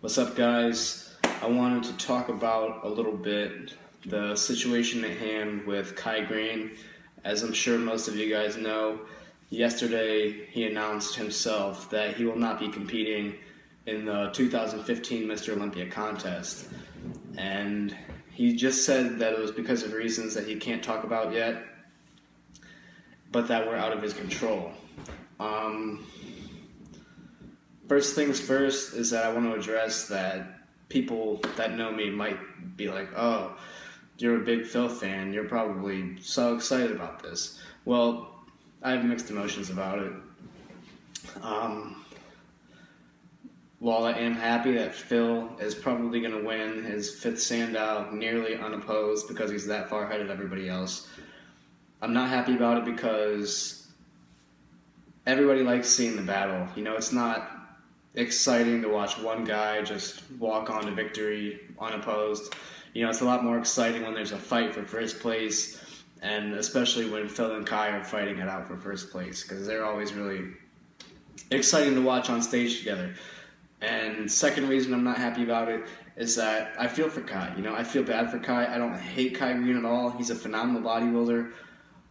What's up, guys? I wanted to talk about a little bit the situation at hand with Kai Greene. As I'm sure most of you guys know, yesterday he announced himself that he will not be competing in the 2015 Mr. Olympia contest. And he just said that it was because of reasons that he can't talk about yet, but that were out of his control. Um, first things first is that I want to address that people that know me might be like, oh, you're a big Phil fan. You're probably so excited about this. Well, I have mixed emotions about it. Um, while I am happy that Phil is probably going to win his fifth Sandow nearly unopposed because he's that far ahead of everybody else, I'm not happy about it because everybody likes seeing the battle. You know, it's not exciting to watch one guy just walk on to victory unopposed. You know, it's a lot more exciting when there's a fight for first place, and especially when Phil and Kai are fighting it out for first place because they're always really exciting to watch on stage together. And second reason I'm not happy about it is that I feel for Kai. You know, I feel bad for Kai. I don't hate Kai Greene at all. He's a phenomenal bodybuilder.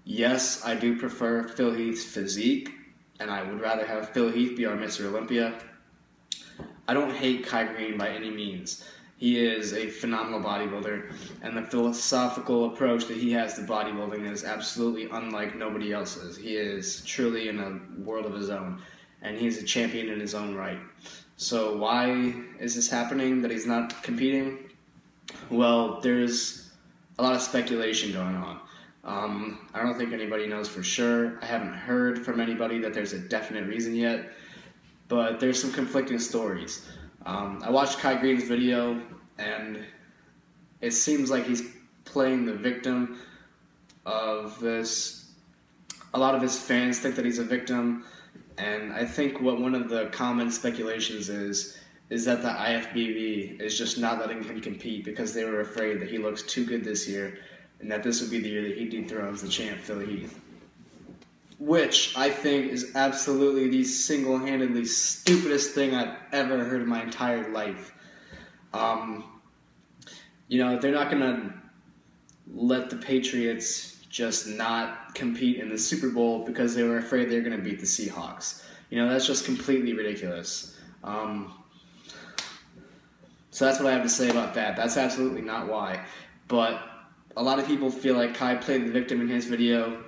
Yes, I do prefer Phil Heath's physique, and I would rather have Phil Heath be our Mr. Olympia. I don't hate Kai Greene by any means. He is a phenomenal bodybuilder, and the philosophical approach that he has to bodybuilding is absolutely unlike nobody else's. He is truly in a world of his own, and he's a champion in his own right. So, why is this happening that he's not competing? Well, there's a lot of speculation going on. Um, I don't think anybody knows for sure. I haven't heard from anybody that there's a definite reason yet but there's some conflicting stories. Um, I watched Kai Greene's video, and it seems like he's playing the victim of this. A lot of his fans think that he's a victim, and I think what one of the common speculations is is that the IFBB is just not letting him compete because they were afraid that he looks too good this year, and that this would be the year that he dethrones the champ Phil Heath which I think is absolutely the single handedly stupidest thing I've ever heard in my entire life. Um, you know, they're not going to let the Patriots just not compete in the Super Bowl because they were afraid they're going to beat the Seahawks. You know, that's just completely ridiculous. Um, so that's what I have to say about that. That's absolutely not why. But a lot of people feel like Kai played the victim in his video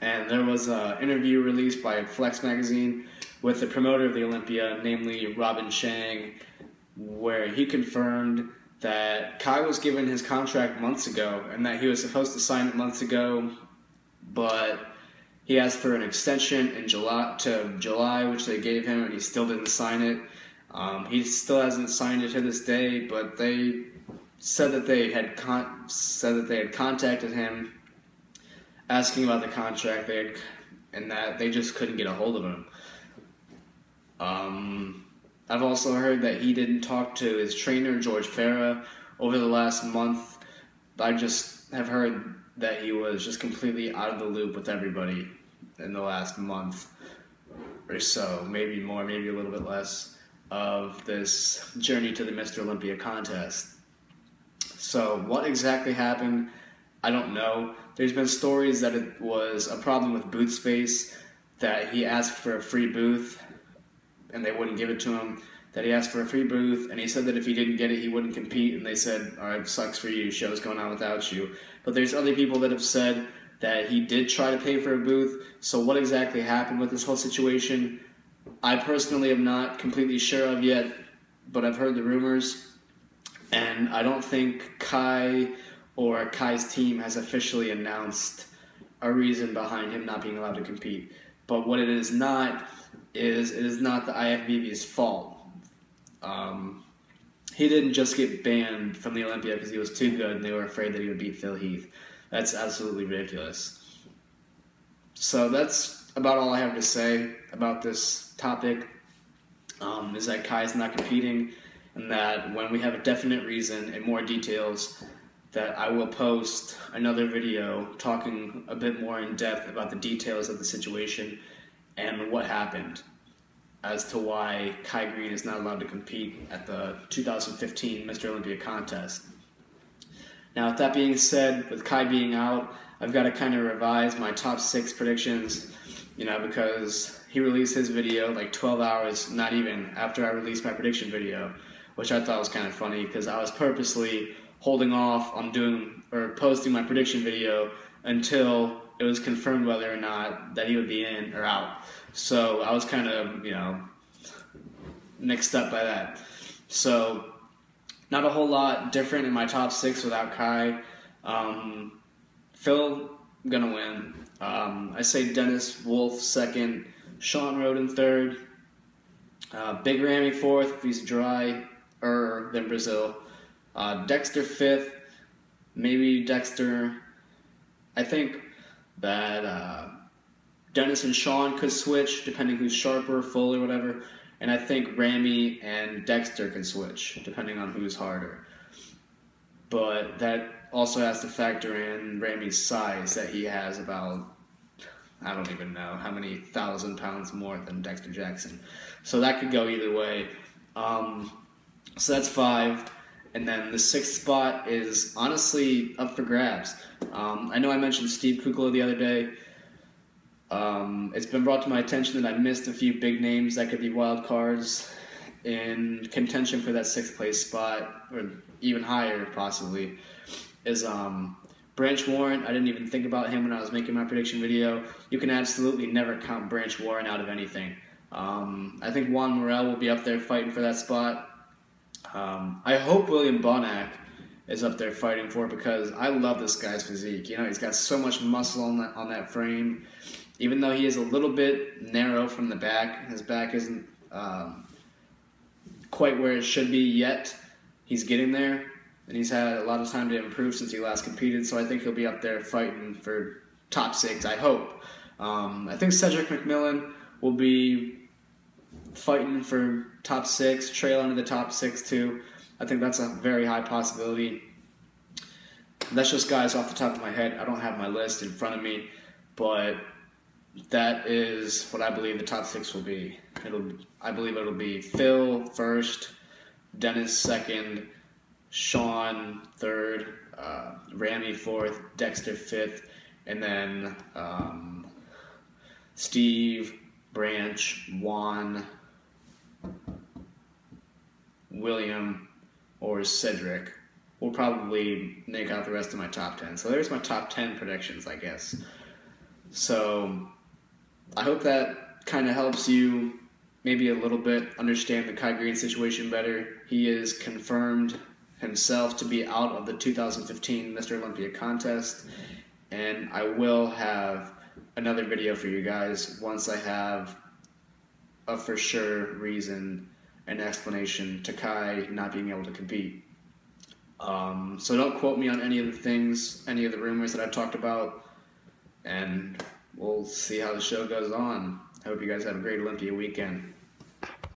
and there was an interview released by Flex Magazine with the promoter of the Olympia, namely Robin Chang, where he confirmed that Kai was given his contract months ago and that he was supposed to sign it months ago, but he asked for an extension in July to July, which they gave him, and he still didn't sign it. Um, he still hasn't signed it to this day, but they said that they had con- said that they had contacted him asking about the contract they and that they just couldn't get a hold of him. Um, I've also heard that he didn't talk to his trainer George Farah over the last month. I just have heard that he was just completely out of the loop with everybody in the last month or so, maybe more, maybe a little bit less, of this journey to the Mr. Olympia contest. So, what exactly happened? I don't know. There's been stories that it was a problem with booth space, that he asked for a free booth and they wouldn't give it to him. That he asked for a free booth and he said that if he didn't get it, he wouldn't compete. And they said, "All right, sucks for you. Show's going on without you." But there's other people that have said that he did try to pay for a booth. So what exactly happened with this whole situation? I personally am not completely sure of yet, but I've heard the rumors, and I don't think Kai or Kai's team has officially announced a reason behind him not being allowed to compete. But what it is not is it is not the IFBB's fault. Um, he didn't just get banned from the Olympia because he was too good and they were afraid that he would beat Phil Heath. That's absolutely ridiculous. So that's about all I have to say about this topic. Um, is that Kai is not competing, and that when we have a definite reason and more details, that I will post another video talking a bit more in depth about the details of the situation and what happened. as to why Kai Greene is not allowed to compete at the 2015 Mr. Olympia contest. Now, with that being said, with Kai being out, I've got to kind of revise my top six predictions, you know, because he released his video like 12 hours, not even, after I released my prediction video, which I thought was kind of funny because I was purposely holding off on doing or posting my prediction video until it was confirmed whether or not that he would be in or out. So I was kind of, you know, mixed up by that. So not a whole lot different in my top six without Kai. Um, Phil gonna win. Um, I say Dennis Wolf second, Sean Rhoden third, uh, Big Ramy fourth if he's dry er than Brazil, uh, Dexter fifth, maybe Dexter. I think that uh, Dennis and Sean could switch depending who's sharper, full or whatever. And I think Ramy and Dexter can switch depending on who's harder. But that also has to factor in Ramy's size that he has about I don't even know how many thousand pounds more than Dexter Jackson. So that could go either way. Um, so that's five. And then the sixth spot is honestly up for grabs. Um, I know I mentioned Steve Kuclo the other day. Um, it's been brought to my attention that I missed a few big names that could be wild cards in contention for that sixth place spot, or even higher possibly. Is um, Branch Warren. I didn't even think about him when I was making my prediction video. You can absolutely never count Branch Warren out of anything. Um, I think Juan Morel will be up there fighting for that spot. Um, I hope William Bonac is up there fighting for it because I love this guy's physique. You know, he's got so much muscle on that on that frame even though he is a little bit narrow from the back, his back isn't um, quite where it should be yet. He's getting there, and he's had a lot of time to improve since he last competed. So I think he'll be up there fighting for top six. I hope. Um, I think Cedric McMillan will be fighting for top six, trail into the top six too. I think that's a very high possibility. That's just guys off the top of my head. I don't have my list in front of me, but that is what I believe the top six will be. It'll, I believe it'll be Phil first, Dennis second, Sean third, uh, Ramy fourth, Dexter fifth, and then um, Steve, Branch, Juan, William, or Cedric will probably make out the rest of my top 10. So there's my top 10 predictions, I guess. So I hope that kind of helps you maybe a little bit understand the Kai Greene situation better. He is confirmed himself to be out of the 2015 Mr. Olympia contest, and I will have another video for you guys once I have a for sure reason an explanation to Kai not being able to compete. Um, so don't quote me on any of the things, any of the rumors that I've talked about, and we'll see how the show goes on. I hope you guys have a great Olympia weekend.